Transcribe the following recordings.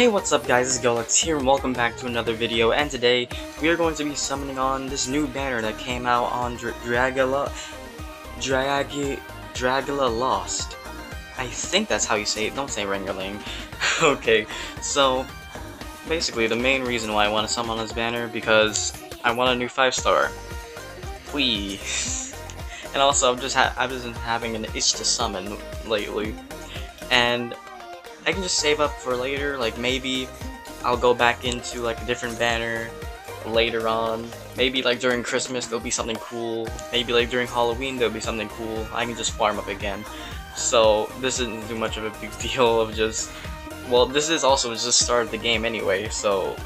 Hey what's up guys, it's Golex here and welcome back to another video and today we are going to be summoning on this new banner that came out on Dra Dragula Dragi Dragula Lost. I think that's how you say it, don't say Rengerling. okay, so basically the main reason why I want to summon on this banner because I want a new 5 star. Please. and also I've just I've just been having an itch to summon lately. And I can just save up for later, like maybe I'll go back into like a different banner later on. Maybe like during Christmas there'll be something cool. Maybe like during Halloween there'll be something cool. I can just farm up again. So this isn't too much of a big deal of just well this is also just start of the game anyway, so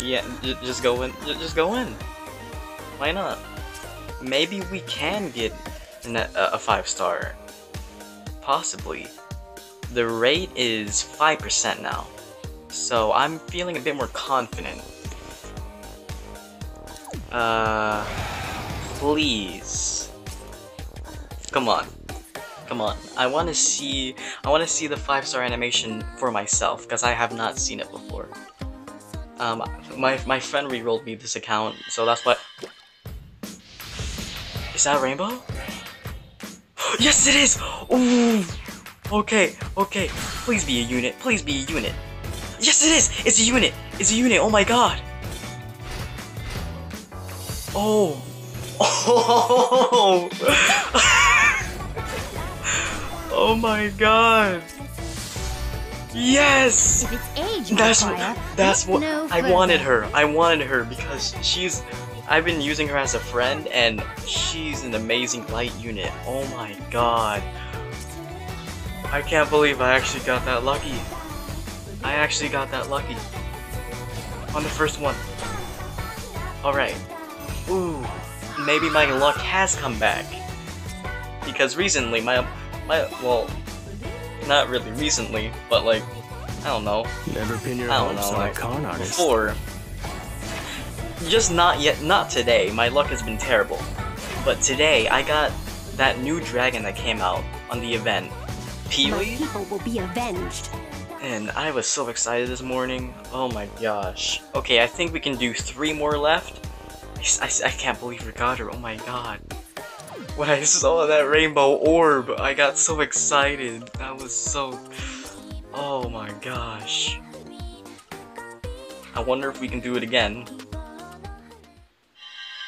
yeah, just go in just go in. Why not? Maybe we can get a five star. Possibly the rate is 5% now. So I'm feeling a bit more confident. Uh, please. Come on. Come on. I want to see I want to see the 5-star animation for myself because I have not seen it before. Um my my friend re-rolled me this account, so that's what Is that rainbow? yes it is. Ooh. Okay, okay. Please be a unit. Please be a unit. Yes, it is! It's a unit! It's a unit! Oh my god! Oh! Oh! oh my god! Yes! That's what, that's what I wanted her. I wanted her because she's I've been using her as a friend and she's an amazing light unit. Oh my god. I can't believe I actually got that lucky. I actually got that lucky. On the first one. Alright. Ooh, maybe my luck has come back. Because recently, my, my, well, not really recently, but like, I don't know. Never pin your I don't know, like, con artist. Before. Just not yet, not today. My luck has been terrible. But today, I got that new dragon that came out on the event Peewee? people will be avenged. And I was so excited this morning. Oh my gosh. Okay, I think we can do three more left. I, I, I can't believe we got her. Oh my god. When I saw that rainbow orb, I got so excited. That was so... Oh my gosh. I wonder if we can do it again.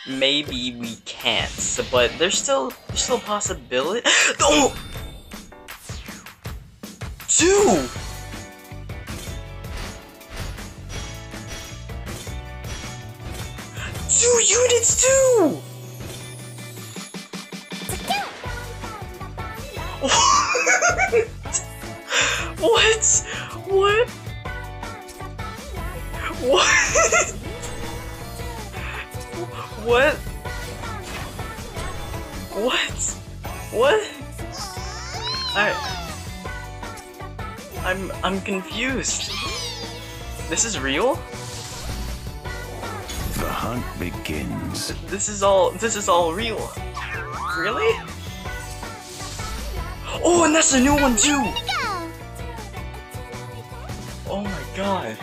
Maybe we can't, but there's still there's still a possibility. oh! Two! Two units too! what? What? What? what? What? What? I I'm I'm confused. This is real? The hunt begins. This is all this is all real. Really? Oh, and that's a new one too. Oh my god.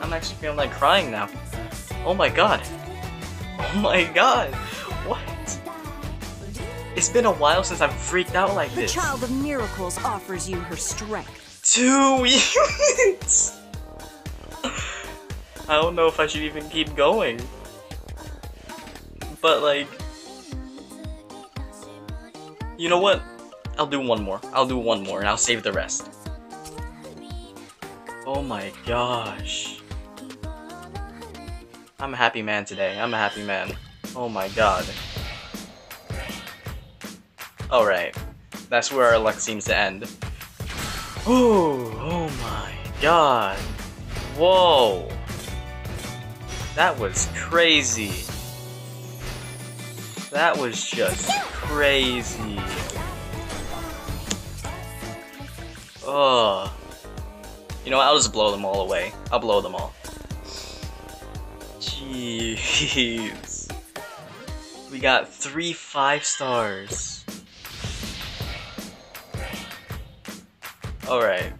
I'm actually feeling like crying now. Oh my god. Oh my god. What? It's been a while since I've freaked out like the this. The Child of Miracles offers you her strength. Two units! I don't know if I should even keep going. But like... You know what? I'll do one more. I'll do one more and I'll save the rest. Oh my gosh. I'm a happy man today. I'm a happy man. Oh my god. Alright. That's where our luck seems to end. Ooh, oh my god. Whoa. That was crazy. That was just crazy. Ugh. You know what, I'll just blow them all away. I'll blow them all. Jeez. We got three five stars. Alright.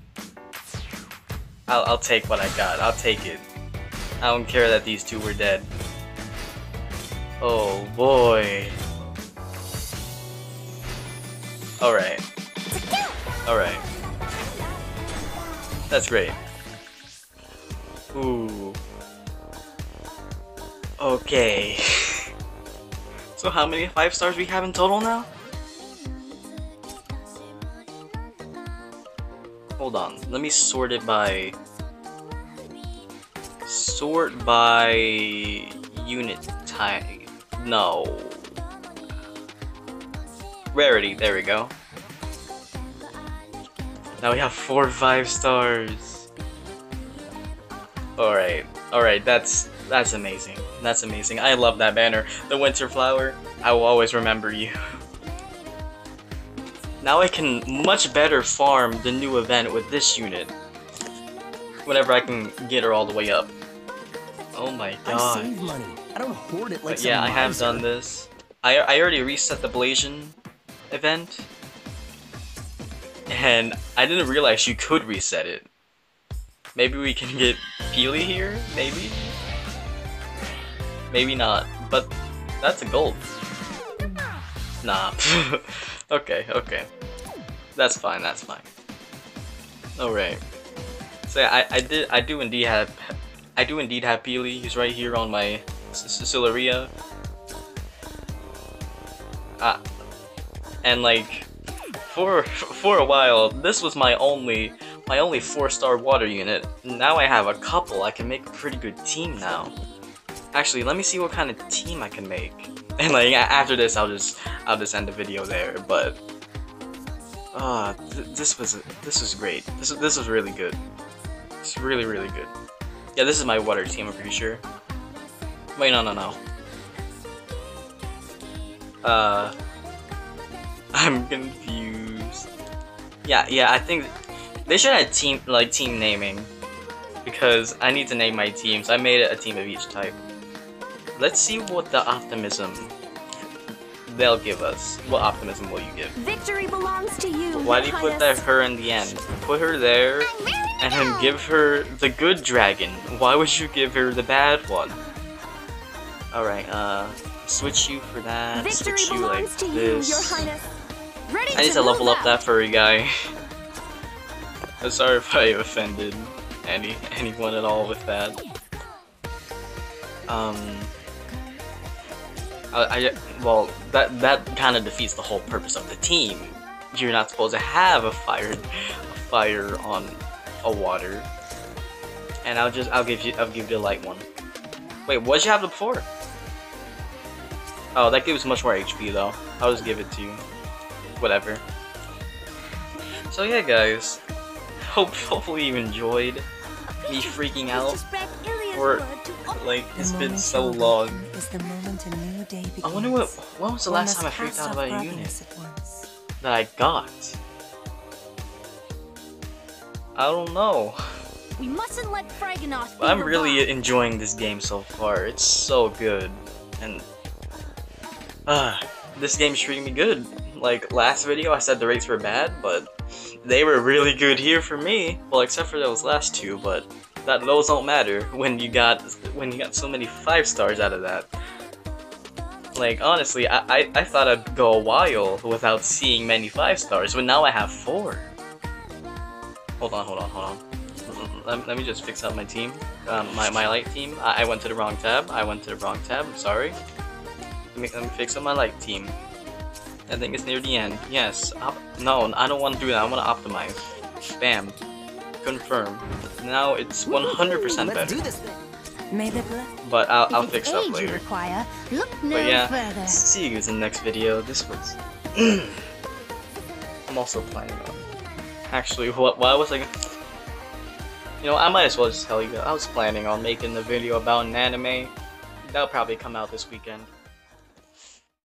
I'll, I'll take what I got. I'll take it. I don't care that these two were dead. Oh boy. Alright. Alright. That's great. Ooh. Okay. so how many 5 stars we have in total now? Hold on, let me sort it by... Sort by... Unit type. No. Rarity, there we go. Now we have four five stars. Alright, alright, that's that's amazing. That's amazing. I love that banner. The winter flower, I will always remember you. Now I can much better farm the new event with this unit. Whenever I can get her all the way up. Oh my god. I save money. I don't hoard it like But yeah, I have miser. done this. I, I already reset the Blasian event. And I didn't realize you could reset it. Maybe we can get Peely here? Maybe? Maybe not. But that's a gold. Nah. okay, okay. That's fine, that's fine. Alright. So yeah, I, I did I do indeed have I do indeed have Peely. He's right here on my Sicilia. Uh, and like for for a while, this was my only my only four-star water unit. Now I have a couple. I can make a pretty good team now. Actually, let me see what kind of team I can make. And like after this, I'll just I'll just end the video there. But uh, th this was this was great. This this was really good. It's really really good. Yeah, this is my water team. I'm pretty sure. Wait, no, no, no. Uh, I'm confused. Yeah, yeah, I think they should have team like team naming because I need to name my teams. I made it a team of each type. Let's see what the optimism they'll give us. What optimism will you give? Victory belongs to you. Why do you put that her in the end? Put her there and then give her the good dragon. Why would you give her the bad one? Alright, uh, switch you for that. Victory switch you like belongs to you. Your Highness. Ready I need to move level up out. that furry guy. I'm sorry if I offended any anyone at all with that. Um, I, I well that that kind of defeats the whole purpose of the team. You're not supposed to have a fire a fire on a water. And I'll just I'll give you I'll give you a light one. Wait, what'd you have before? Oh, that gives much more HP though. I'll just give it to you whatever. So yeah, guys, hope hopefully you enjoyed me freaking out. For, word to all- Like it's been so long. Is the moment a new day begins. I wonder what when was the last time I freaked out about a unit that I got. I don't know. We mustn't let Fraganoth be I'm really enjoying this game so far. It's so good, and uh, this game's treating me good. Like last video, I said the rates were bad, but they were really good here for me. Well, except for those last two, but that those don't matter when you got when you got so many five stars out of that. Like honestly, I I, I thought I'd go a while without seeing many five stars, but now I have four. Hold on, hold on, hold on. Let, let me just fix up my team, um, my, my light team. I, I went to the wrong tab. I went to the wrong tab. I'm sorry. Let me, let me fix up my light team. I think it's near the end. Yes. Op no, I don't want to do that. I want to optimize. Bam. Confirm. Now it's 100% Let's better. do this. May the. But I'll, I'll fix up later. require, look no But yeah, further. see you guys in the next video. This was. I'm also planning on. Actually, what? Why was I? You know, I might as well just tell you. that I was planning on making the video about an anime. That'll probably come out this weekend.